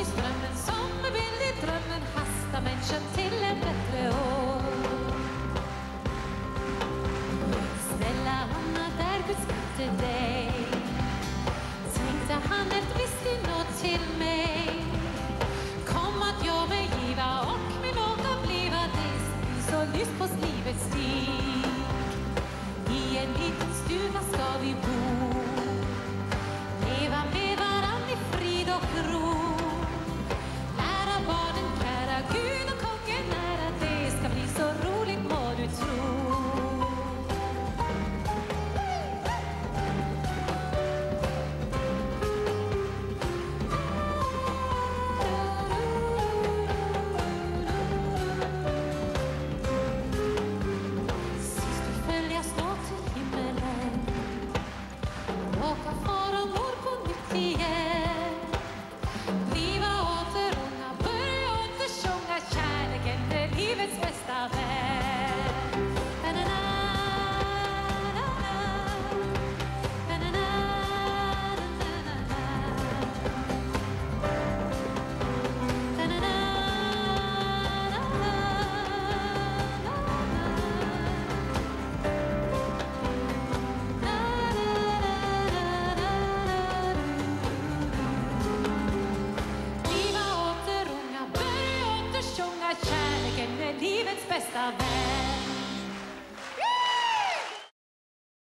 i strömmen som är vill i drömmen hasta människan Sarılır bu diye love.